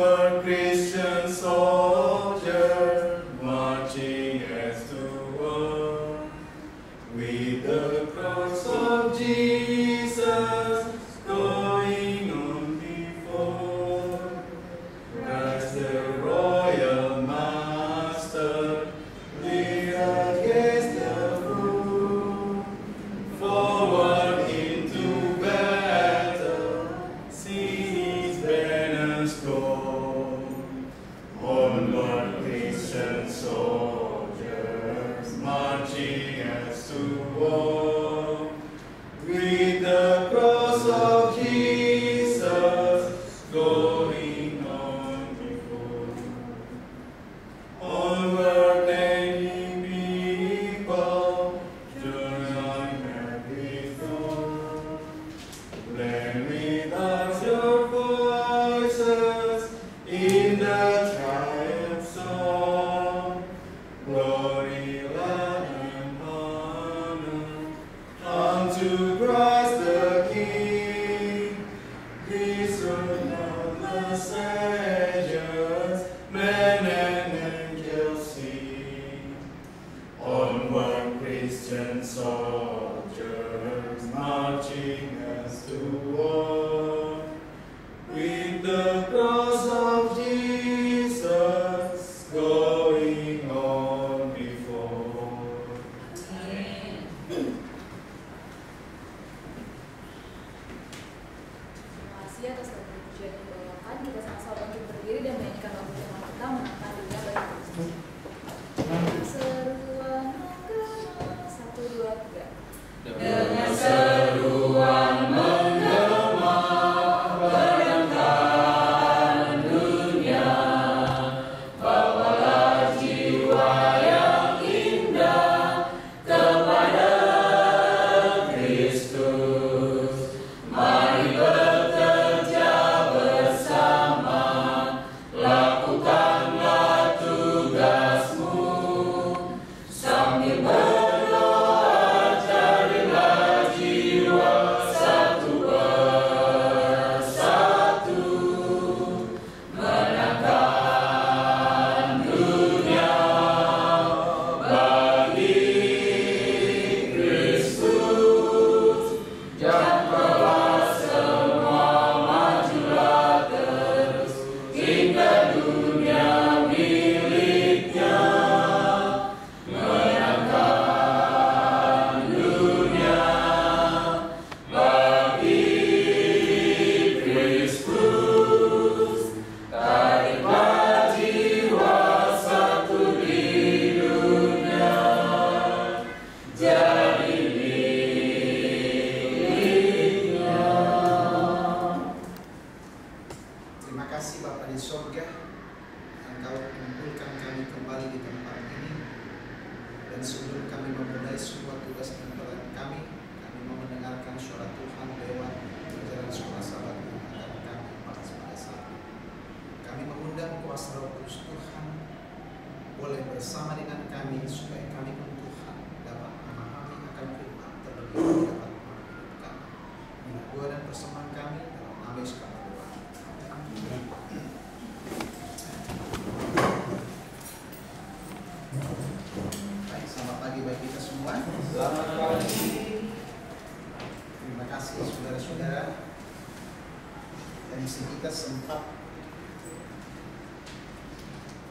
Christ. soldiers marching as to war.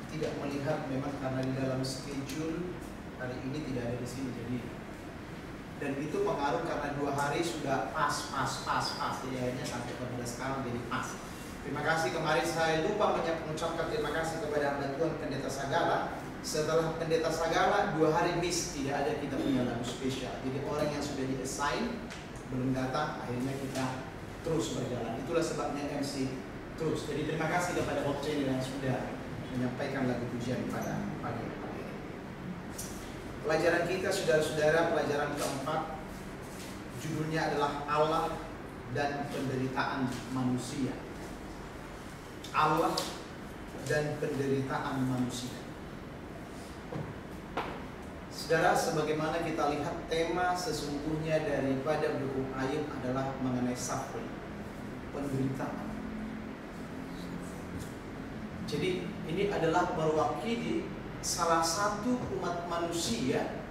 tidak melihat memang karena di dalam schedule hari ini tidak ada di sini jadi dan itu pengaruh karena dua hari sudah pas pas pas pas jadi akhirnya sampai kepada sekarang jadi pas. Terima kasih kemarin saya lupa mengucapkan terima kasih kepada anda Tuhan pendeta Sagala. Setelah pendeta Sagala dua hari miss tidak ada kita punya lagu spesial. Jadi orang yang sudah di assign belum datang akhirnya kita terus berjalan. Itulah sebabnya MC terus. Jadi terima kasih kepada Bob yang sudah menyampaikan lagu pujian pada pagi. Pelajaran kita, saudara-saudara, pelajaran keempat, judulnya adalah Allah dan penderitaan manusia. Allah dan penderitaan manusia. Saudara, sebagaimana kita lihat tema sesungguhnya daripada buku Ayub adalah mengenai suffering, penderitaan. Jadi ini adalah mewakili salah satu umat manusia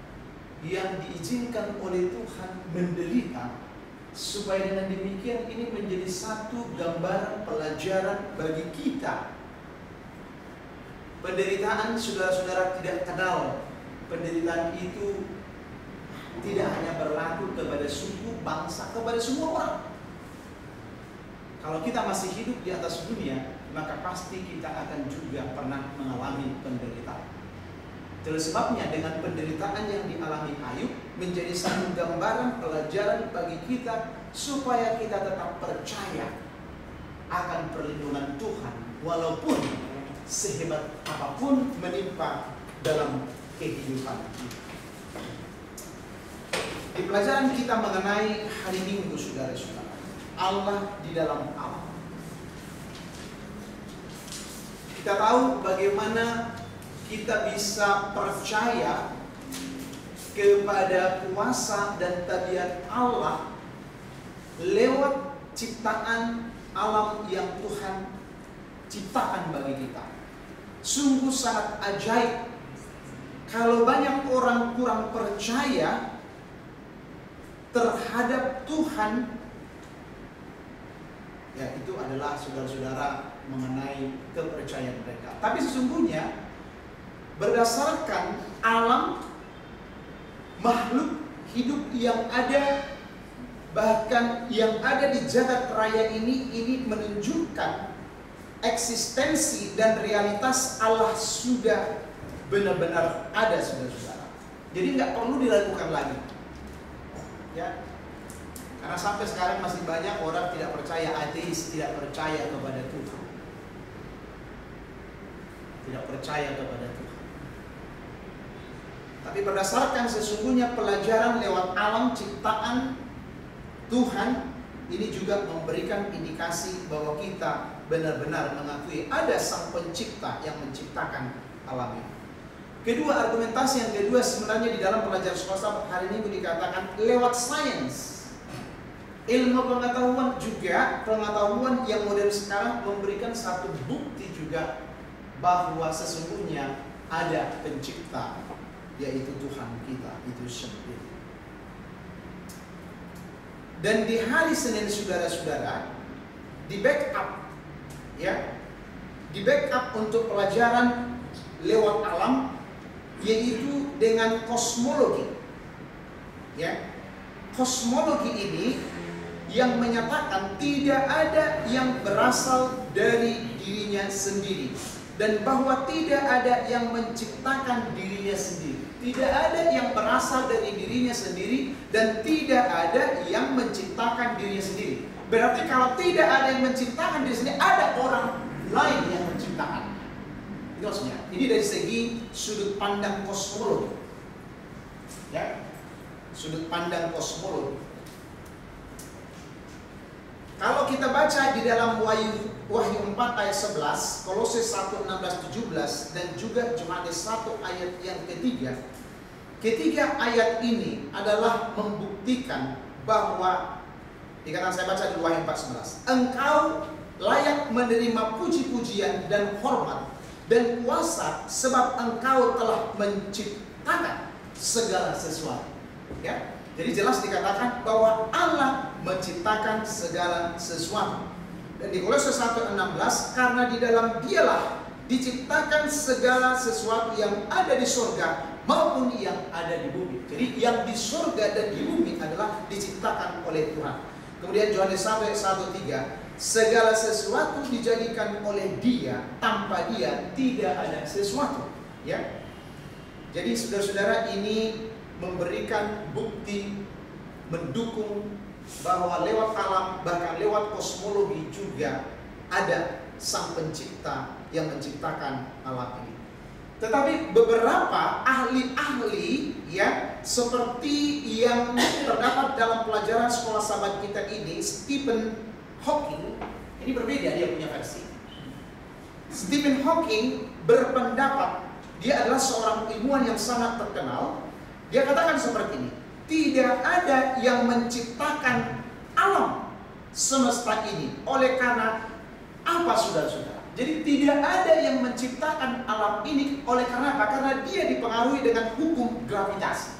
yang diizinkan oleh Tuhan menderita supaya dengan demikian ini menjadi satu gambaran pelajaran bagi kita. Penderitaan saudara-saudara tidak kenal. Penderitaan itu tidak hanya berlaku kepada suku, bangsa, kepada semua orang. Kalau kita masih hidup di atas dunia, maka pasti kita akan juga pernah mengalami penderitaan. Itulah sebabnya dengan penderitaan yang dialami Ayub menjadi satu gambaran pelajaran bagi kita supaya kita tetap percaya akan perlindungan Tuhan walaupun sehebat apa pun menimpa dalam kehidupan kita. Di pelajaran kita mengenai hari Minggu saudara-saudara, Allah di dalam alam. Kita tahu bagaimana kita bisa percaya kepada kuasa dan tabiat Allah lewat ciptaan alam yang Tuhan ciptakan bagi kita. Sungguh sangat ajaib. Kalau banyak orang kurang percaya terhadap Tuhan, ya itu adalah saudara-saudara mengenai kepercayaan mereka. Tapi sesungguhnya berdasarkan alam makhluk hidup yang ada bahkan yang ada di jagat raya ini ini menunjukkan eksistensi dan realitas Allah sudah benar-benar ada saudara-saudara. Jadi nggak perlu diragukan lagi. Ya, karena sampai sekarang masih banyak orang tidak percaya ateis, tidak percaya kepada Tuhan. Tidak percaya kepada Tuhan. Tapi berdasarkan sesungguhnya pelajaran lewat alam ciptaan Tuhan ini juga memberikan indikasi bahwa kita benar-benar mengakui ada sang pencipta yang menciptakan alam ini. Kedua argumentasi yang kedua sebenarnya di dalam pelajaran sekolah hari ini dikatakan lewat sains. Ilmu pengetahuan juga pengetahuan yang modern sekarang memberikan satu bukti juga bahwa sesungguhnya ada pencipta yaitu Tuhan kita itu sendiri. Dan di hari Senin saudara-saudara di backup ya di backup untuk pelajaran lewat alam yaitu dengan kosmologi ya kosmologi ini yang menyatakan tidak ada yang berasal dari dirinya sendiri dan bahwa tidak ada yang menciptakan dirinya sendiri tidak ada yang berasal dari dirinya sendiri dan tidak ada yang menciptakan dirinya sendiri. Berarti kalau tidak ada yang menciptakan diri sendiri, ada orang lain yang menciptakan. Itu maksudnya. Ini dari segi sudut pandang kosmologi. Ya. Sudut pandang kosmologi. Kalau kita baca di dalam Wahyu Wahyu 4 ayat 11, Kolose 1 16 17 dan juga Yohanes 1 ayat yang ketiga. Ketiga ayat ini adalah membuktikan bahwa dikatakan saya baca di Wahyu 4 11, engkau layak menerima puji-pujian dan hormat dan kuasa sebab engkau telah menciptakan segala sesuatu. Ya. Jadi jelas dikatakan bahwa Allah menciptakan segala sesuatu. Dan di Kolose 1:16 karena di dalam dialah diciptakan segala sesuatu yang ada di surga maupun yang ada di bumi. Jadi yang di surga dan di bumi adalah diciptakan oleh Tuhan. Kemudian Yohanes 1 ayat 1 3 segala sesuatu dijadikan oleh Dia, tanpa Dia tidak ada sesuatu. Ya. Jadi saudara-saudara ini memberikan bukti mendukung bahwa lewat alam bahkan lewat kosmologi juga ada sang pencipta yang menciptakan alam ini. Tetapi beberapa ahli-ahli ya seperti yang terdapat dalam pelajaran sekolah sahabat kita ini Stephen Hawking ini berbeda dia punya versi. Stephen Hawking berpendapat dia adalah seorang ilmuwan yang sangat terkenal dia katakan seperti ini, tidak ada yang menciptakan alam semesta ini oleh karena apa saudara-saudara? Jadi tidak ada yang menciptakan alam ini oleh karena apa? Karena dia dipengaruhi dengan hukum gravitasi.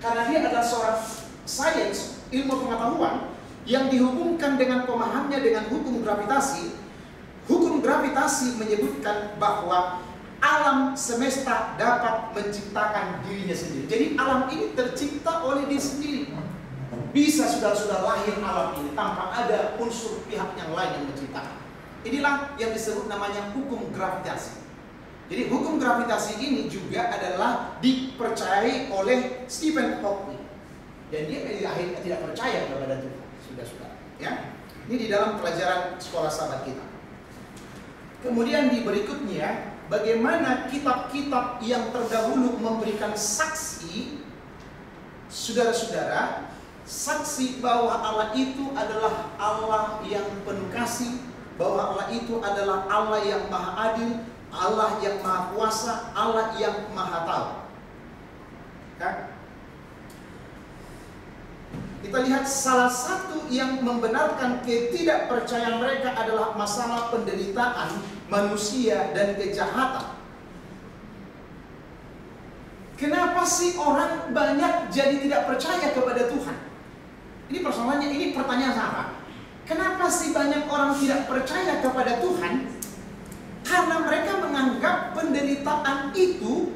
Karena dia adalah seorang sains, ilmu pengetahuan yang dihubungkan dengan pemahamnya dengan hukum gravitasi. Hukum gravitasi menyebutkan bahwa alam semesta dapat menciptakan dirinya sendiri. Jadi alam ini tercipta oleh dia sendiri. Bisa sudah-sudah lahir alam ini tanpa ada unsur pihak yang lain yang menciptakan. Inilah yang disebut namanya hukum gravitasi. Jadi hukum gravitasi ini juga adalah dipercayai oleh Stephen Hawking. Dan dia akhirnya tidak percaya kepada Tuhan. Sudah-sudah. Ya. Ini di dalam pelajaran sekolah sahabat kita. Kemudian di berikutnya, bagaimana kitab-kitab yang terdahulu memberikan saksi, saudara-saudara, saksi bahwa Allah itu adalah Allah yang penuh kasih, bahwa Allah itu adalah Allah yang maha adil, Allah yang maha kuasa, Allah yang maha tahu. Kan? Kita lihat salah satu yang membenarkan ketidakpercayaan mereka adalah masalah penderitaan manusia dan kejahatan. Kenapa sih orang banyak jadi tidak percaya kepada Tuhan? Ini persoalannya, ini pertanyaan sama. Kenapa sih banyak orang tidak percaya kepada Tuhan? Karena mereka menganggap penderitaan itu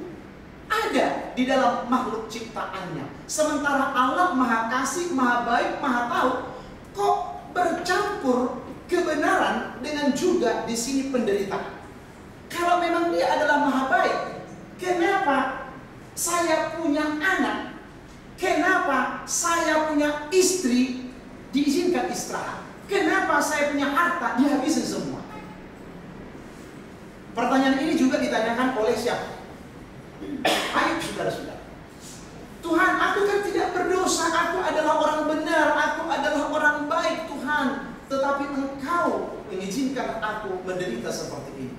ada di dalam makhluk ciptaannya. Sementara Allah maha kasih, maha baik, maha tahu. Kok bercampur kebenaran dengan juga di sini penderitaan? Kalau memang dia adalah maha baik, kenapa saya punya anak? Kenapa saya punya istri diizinkan istirahat? Kenapa saya punya harta dihabisin semua? Pertanyaan ini juga ditanyakan oleh siapa? Ayub saudara-saudara. Tuhan, aku kan tidak berdosa, aku adalah orang benar, aku adalah orang baik Tuhan. Tetapi engkau mengizinkan aku menderita seperti ini.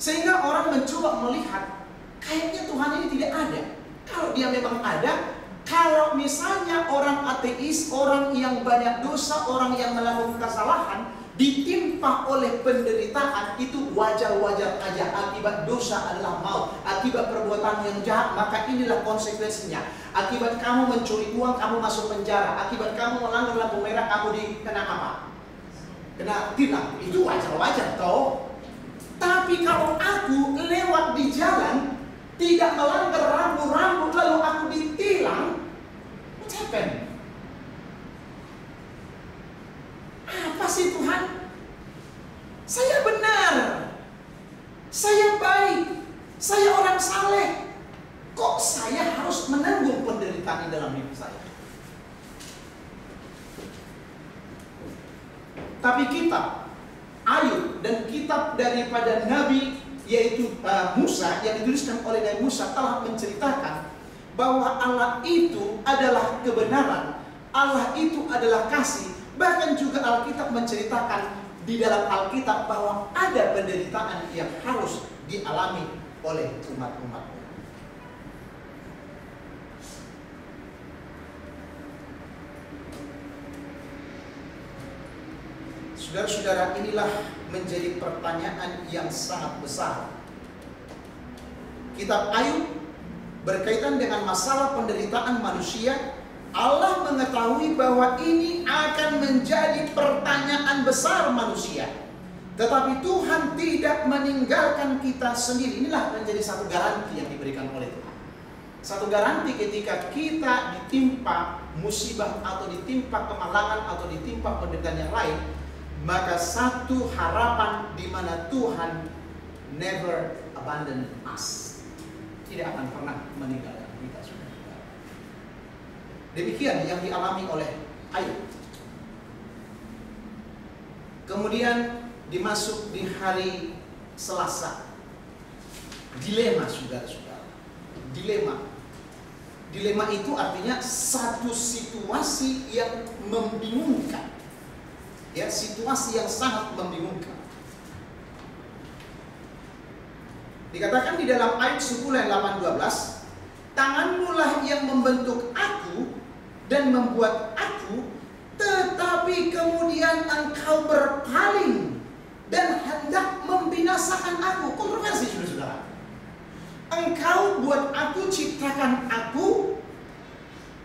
Sehingga orang mencoba melihat, kayaknya Tuhan ini tidak ada. Kalau dia memang ada, kalau misalnya orang ateis, orang yang banyak dosa, orang yang melakukan kesalahan, ditimpa oleh penderitaan itu wajar-wajar aja. Akibat dosa adalah maut. Akibat perbuatan yang jahat maka inilah konsekuensinya. Akibat kamu mencuri uang kamu masuk penjara. Akibat kamu melanggar lampu merah kamu dikena apa kena tilang itu wajar-wajar toh. Tapi kalau aku lewat di jalan tidak melanggar rambu-rambu lalu aku ditilang what happened Apa sih Tuhan? Saya benar. Saya baik. Saya orang saleh. Kok saya harus menanggung penderitaan di dalam hidup saya? Tapi kitab Ayub dan kitab daripada Nabi yaitu uh, Musa yang dituliskan oleh Nabi Musa telah menceritakan bahwa Allah itu adalah kebenaran, Allah itu adalah kasih, Bahkan juga Alkitab menceritakan di dalam Alkitab bahwa ada penderitaan yang harus dialami oleh umat-umat. Saudara-saudara, inilah menjadi pertanyaan yang sangat besar. Kitab Ayub berkaitan dengan masalah penderitaan manusia Allah mengetahui bahwa ini akan menjadi pertanyaan besar manusia. Tetapi Tuhan tidak meninggalkan kita sendiri. Inilah menjadi satu garansi yang diberikan oleh Tuhan. Satu garansi ketika kita ditimpa musibah atau ditimpa kemalangan atau ditimpa penderitaan yang lain, maka satu harapan di mana Tuhan never abandon us. Tidak akan pernah meninggalkan kita sudah. Demikian yang dialami oleh Ayub. Kemudian dimasuk di hari Selasa. Dilema saudara-saudara. Dilema. Dilema itu artinya satu situasi yang membingungkan. Ya, situasi yang sangat membingungkan. Dikatakan di dalam ayat 10 ayat 8 12, tanganmu lah yang membentuk aku dan membuat aku, tetapi kemudian engkau berpaling dan hendak membinasakan aku. Kontroversi saudara-saudara. Engkau buat aku, ciptakan aku,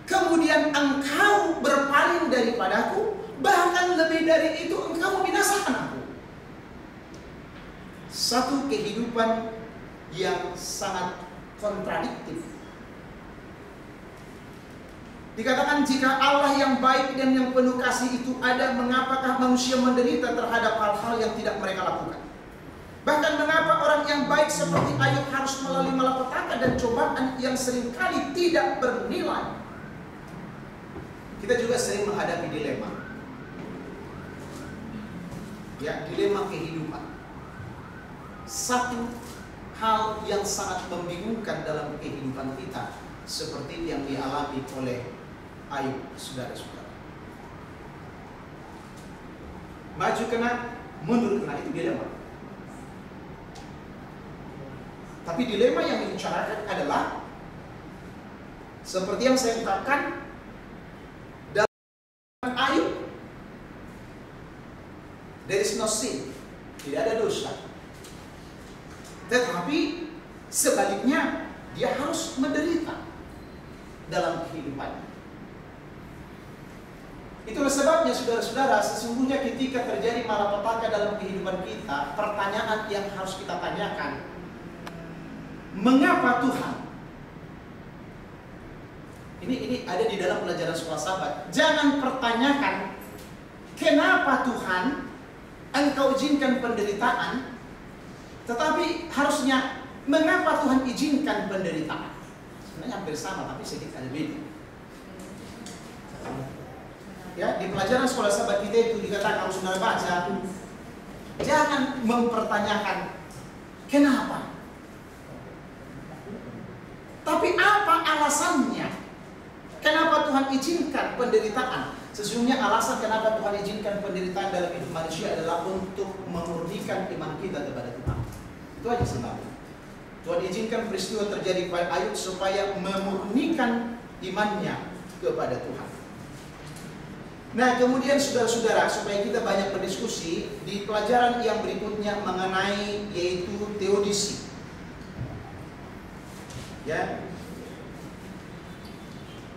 kemudian engkau berpaling daripadaku, bahkan lebih dari itu engkau membinasakan aku. Satu kehidupan yang sangat kontradiktif. Dikatakan jika Allah yang baik dan yang penuh kasih itu ada, mengapakah manusia menderita terhadap hal-hal yang tidak mereka lakukan? Bahkan mengapa orang yang baik seperti Ayub harus melalui malapetaka dan cobaan yang sering kali tidak bernilai? Kita juga sering menghadapi dilema. Ya, dilema kehidupan. Satu hal yang sangat membingungkan dalam kehidupan kita seperti yang dialami oleh Ayub, saudara-saudara. Maju kena, mundur kena itu dilema. Tapi dilema yang dibicarakan adalah seperti yang saya katakan dalam Ayub there is no sin, tidak ada dosa. Tetapi sebaliknya dia harus menderita dalam kehidupannya. Itulah sebabnya saudara-saudara, sesungguhnya ketika terjadi malapetaka dalam kehidupan kita, pertanyaan yang harus kita tanyakan, mengapa Tuhan? Ini ini ada di dalam pelajaran sekolah sahabat. Jangan pertanyakan kenapa Tuhan engkau izinkan penderitaan, tetapi harusnya mengapa Tuhan izinkan penderitaan? Sebenarnya hampir sama, tapi sedikit ada beda. Ya, di pelajaran sekolah sahabat kita itu dikatakan kalau saudara baca, jangan mempertanyakan kenapa. Tapi apa alasannya? Kenapa Tuhan izinkan penderitaan? Sesungguhnya alasan kenapa Tuhan izinkan penderitaan dalam hidup manusia adalah untuk memurnikan iman kita kepada Tuhan. Itu aja sebenarnya. Tuhan izinkan peristiwa terjadi pada Ayub supaya memurnikan imannya kepada Tuhan. Nah, kemudian saudara-saudara, supaya kita banyak berdiskusi di pelajaran yang berikutnya mengenai yaitu teodisi. Ya.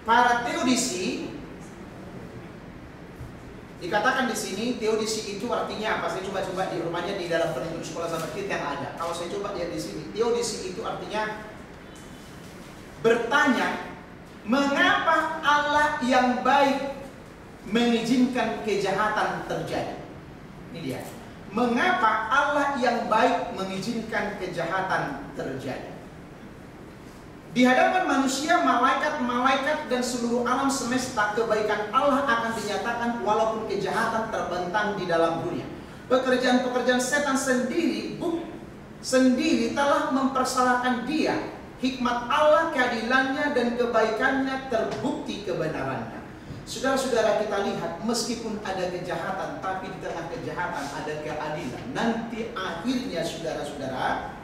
Para teodisi dikatakan di sini teodisi itu artinya apa? Saya coba-coba di rumahnya di dalam penuntut sekolah kita yang ada. Kalau saya coba lihat di sini, teodisi itu artinya bertanya mengapa Allah yang baik mengizinkan kejahatan terjadi. Ini dia. Mengapa Allah yang baik mengizinkan kejahatan terjadi? Di hadapan manusia, malaikat-malaikat dan seluruh alam semesta, kebaikan Allah akan dinyatakan walaupun kejahatan terbentang di dalam dunia. Pekerjaan-pekerjaan setan sendiri, buk, sendiri telah mempersalahkan dia. Hikmat Allah, keadilannya dan kebaikannya terbukti kebenarannya. Saudara-saudara kita lihat meskipun ada kejahatan tapi di tengah kejahatan ada keadilan. Nanti akhirnya saudara-saudara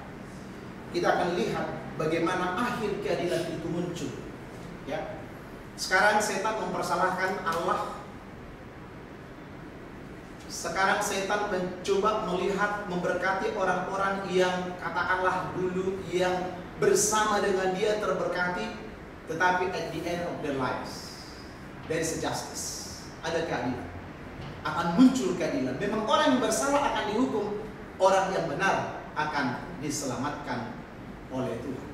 kita akan lihat bagaimana akhir keadilan itu muncul. Ya. Sekarang setan mempersalahkan Allah. Sekarang setan mencoba melihat memberkati orang-orang yang katakanlah dulu yang bersama dengan dia terberkati tetapi at the end of their lives there is a justice. Ada keadilan. Akan muncul keadilan. Memang orang yang bersalah akan dihukum, orang yang benar akan diselamatkan oleh Tuhan.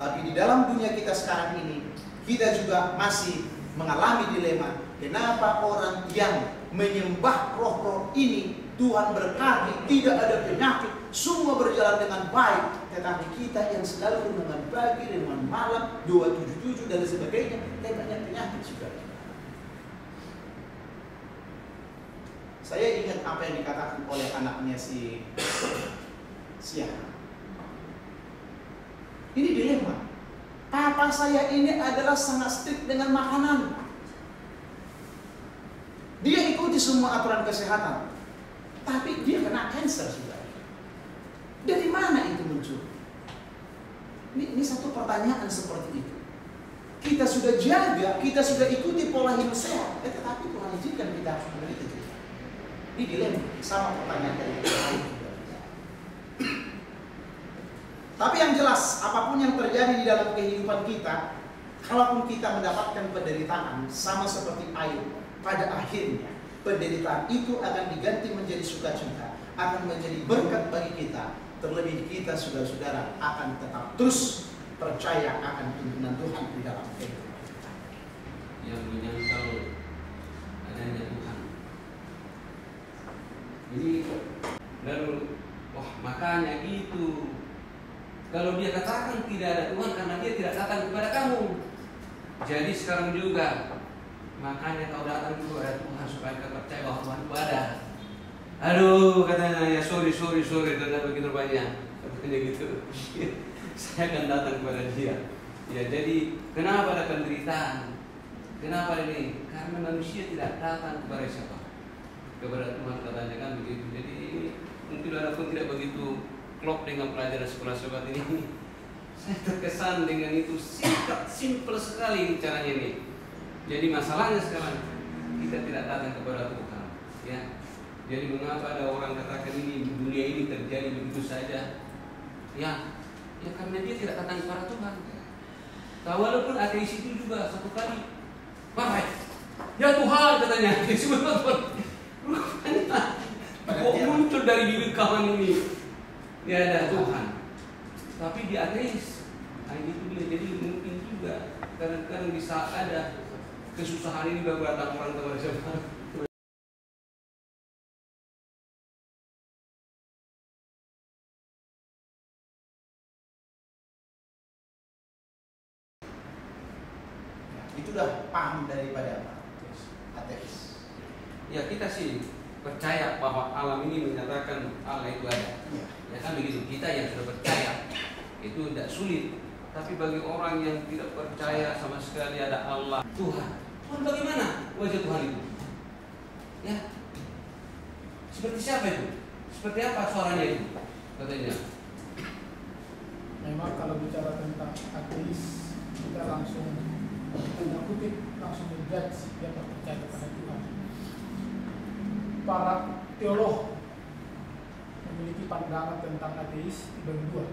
Tapi di dalam dunia kita sekarang ini, kita juga masih mengalami dilema. Kenapa orang yang menyembah roh-roh ini Tuhan berkati, tidak ada penyakit, semua berjalan dengan baik. Tetapi kita yang selalu dengan pagi, dengan malam, 277 dan sebagainya, eh banyak penyakit juga. Saya ingat apa yang dikatakan oleh anaknya si Siah. Ini dilema. Papa saya ini adalah sangat strict dengan makanan. Dia ikuti semua aturan kesehatan. Tapi dia kena cancer sudah. Dari mana itu muncul? Ini, ini satu pertanyaan seperti itu. Kita sudah jaga, kita sudah ikuti pola hidup sehat, eh, tetapi Tuhan izinkan kita menderita juga. Ini dilema sama pertanyaan dari Ayub. Tapi yang jelas, apa pun yang terjadi di dalam kehidupan kita, kalaupun kita mendapatkan penderitaan sama seperti Ayub, pada akhirnya penderitaan itu akan diganti menjadi sukacita, akan menjadi berkat bagi kita. Terlebih kita saudara-saudara akan tetap terus percaya akan tuntunan Tuhan di dalam kehidupan kita. yang menyangkal adanya Tuhan. Ini lalu, wah makanya gitu. Kalau dia katakan tidak ada Tuhan karena dia tidak datang kepada kamu. Jadi sekarang juga makanya kau datang kepada Tuhan supaya kau percaya bahwa Tuhan itu ada. Aduh katanya ya sorry sorry sorry dan begitu banyak katanya gitu. Saya akan datang kepada dia. Ya jadi kenapa ada penderitaan? Kenapa ini? Karena manusia tidak datang kepada siapa? Kepada Tuhan katanya kan begitu. Jadi mungkin ada pun tidak begitu klop dengan pelajaran sekolah sobat ini. Saya terkesan dengan itu singkat, simple sekali caranya ini. Jadi masalahnya sekarang kita tidak datang kepada Tuhan. Ya. Jadi mengapa ada orang katakan ini dunia ini terjadi begitu saja? Ya, ya karena dia tidak datang kepada Tuhan. Nah, walaupun ateis itu juga satu kali Wahai, ya Tuhan katanya. Rupanya, kok muncul dari bibir kawan ini? Ya ada Tuhan. Tapi di ateis, nah itu dia. Jadi mungkin juga kadang-kadang bisa ada kesusahan ini datang orang kepada siapa? Itu udah paham daripada apa? Ateis. Ya kita sih percaya bahwa alam ini menyatakan Allah itu ada. Iya. Ya kan begitu. Kita yang sudah percaya itu tidak sulit. Tapi bagi orang yang tidak percaya sama sekali ada Allah, Tuhan. Tuhan bagaimana wajah Tuhan itu? Ya. Seperti siapa itu? Seperti apa suaranya itu? Katanya. Memang kalau bicara tentang ateis kita langsung tanda kutip langsung menjudge dia percaya kepada Tuhan. Para teolog memiliki pandangan tentang ateis dibagi dua.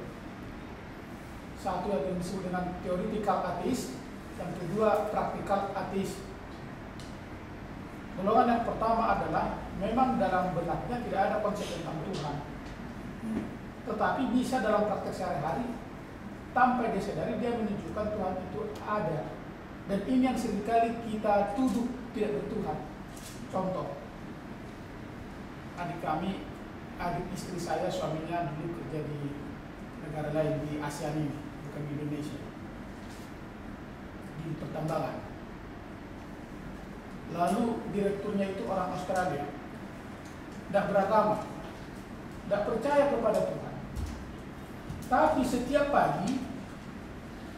Satu yang disebut dengan theoretical ateis, yang kedua praktikal ateis. Golongan yang pertama adalah memang dalam benaknya tidak ada konsep tentang Tuhan, tetapi bisa dalam praktek sehari-hari tanpa dia sadari dia menunjukkan Tuhan itu ada. Dan ini yang sering kali kita tuduh tidak bertuhan. Contoh adik kami adik istri saya suaminya dulu kerja di negara lain di ASEAN ini di Indonesia. Di pertambangan. Lalu direkturnya itu orang Australia. Tidak beragama. Tidak percaya kepada Tuhan. Tapi setiap pagi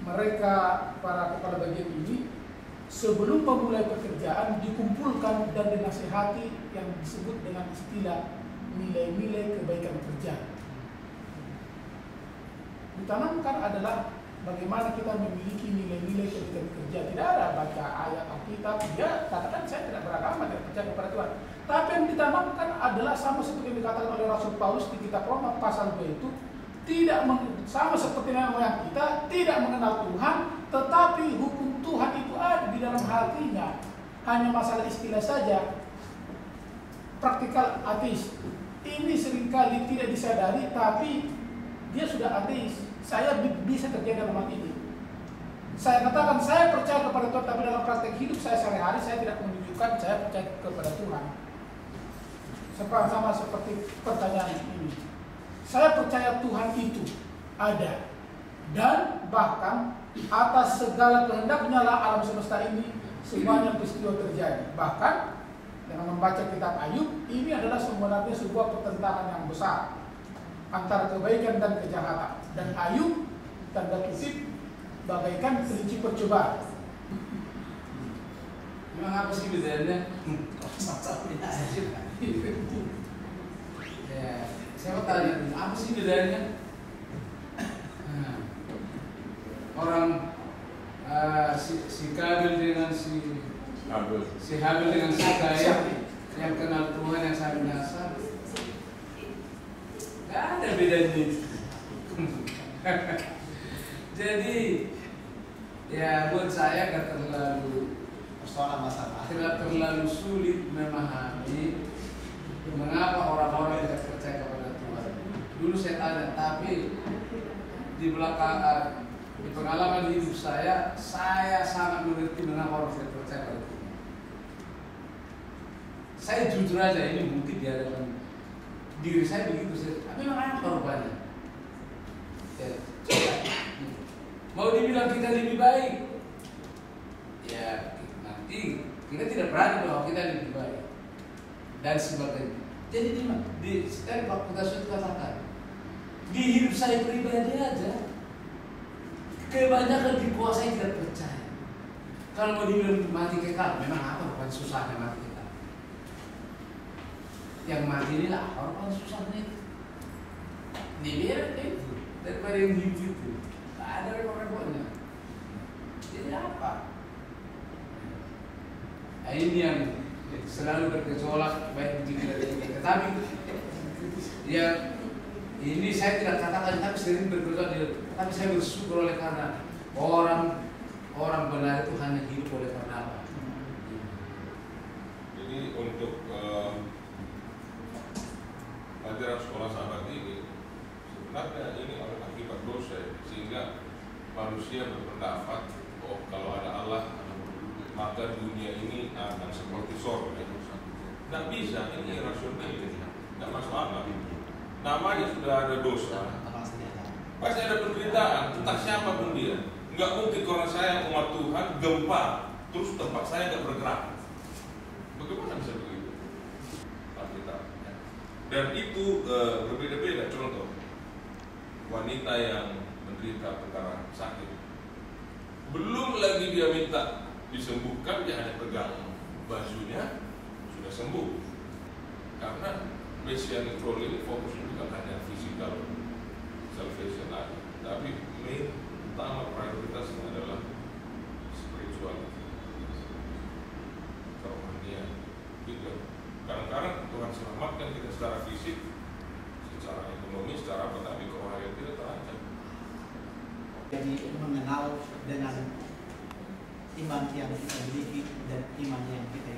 mereka para kepala bagian ini sebelum memulai pekerjaan dikumpulkan dan dinasehati yang disebut dengan istilah nilai-nilai kebaikan kerja. Ditanamkan adalah bagaimana kita memiliki nilai-nilai kebaikan kerja. Tidak ada baca ayat Alkitab, dia katakan saya tidak beragama, tidak percaya kepada Tuhan. Tapi yang ditanamkan adalah sama seperti yang dikatakan oleh Rasul Paulus di kitab Roma pasal 2 itu tidak sama seperti nenek moyang kita tidak mengenal Tuhan, tetapi hukum Tuhan itu ada di dalam hatinya. Hanya masalah istilah saja. Praktikal ateis. Ini sering kali tidak disadari, tapi dia sudah ateis. Saya bisa terjadi dalam hal ini. Saya katakan saya percaya kepada Tuhan, tapi dalam praktek hidup saya sehari-hari saya tidak menunjukkan saya percaya kepada Tuhan. Seperti sama seperti pertanyaan ini. Saya percaya Tuhan itu ada dan bahkan atas segala kehendaknya lah alam semesta ini semuanya peristiwa terjadi. Bahkan dengan membaca kitab Ayub ini adalah sebenarnya sebuah pertentangan yang besar antara kebaikan dan kejahatan. Dan Ayub tanda kutip bagaikan kelinci percobaan. Memang apa sih bedanya? Ya, saya mau tanya, apa sih bedanya? Nah, orang uh, si, si Kabil dengan si Abdul. si Habil dengan si Kain yang kenal Tuhan yang sangat biasa Gak ada bedanya Jadi Ya buat saya gak terlalu persoalan masalah. Tidak terlalu sulit memahami Mengapa orang-orang tidak percaya kepada Tuhan. Dulu saya tanya Tapi di belakang eh, di pengalaman hidup saya Saya sangat mengerti mengapa orang tidak percaya kepada Tuhan. Saya jujur aja ini mungkin di hadapan diri saya begitu saya memang apa rupanya mau dibilang kita lebih baik? Ya nanti kita tidak berani bahwa kita lebih baik. Dan sebagainya. Jadi di, di Pak Kutas itu katakan di hidup saya pribadi aja kebanyakan dikuasai tidak percaya. Kalau mau dibilang mati kekal memang apa bukan susahnya mati kekal yang mati ini lah orang susahnya? Itu dibiarkan daripada yang hidup itu. Tak ada repot-repotnya. Jadi apa? Nah, ini yang selalu bergejolak baik di tetapi ya ini saya tidak katakan tapi sering bergejolak tapi saya bersyukur oleh karena orang orang benar itu hanya hidup oleh karena apa Jadi untuk eh, pelajaran sekolah sahabat ini sebenarnya ini oleh akibat dosa sehingga manusia berpendapat oh kalau ada Allah maka dunia ini akan seperti surga. Tidak bisa, ini rasional, tidak masuk akal. Namanya sudah ada dosa, pasti ada penderitaan, entah siapa pun dia. Nggak mungkin orang saya umat Tuhan gempa, terus tempat saya nggak bergerak. Bagaimana bisa begitu? Dan itu eh, berbeda-beda. Contoh, wanita yang menderita perkara sakit, belum lagi dia minta disembuhkan, dia hanya pegang bajunya sudah sembuh. Karena messianic role ini fokus bukan hanya physical salvation aja, tapi main utama prioritasnya adalah spiritual kerohanian gitu kadang-kadang Tuhan selamatkan kita secara fisik secara ekonomi, secara petani kemarin tidak ya terancam. Jadi mengenal dengan iman yang kita miliki dan iman yang kita